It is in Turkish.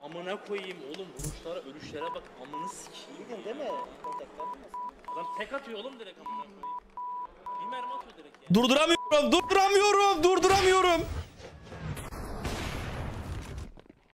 Amına koyayım oğlum vuruşlara ölüşlere bak amını sikeyim. değil mi? Adam tek atıyor oğlum direkt amına koyayım. Bir mermi atıyor direkt ya. Durduramıyorum, durduramıyorum, durduramıyorum.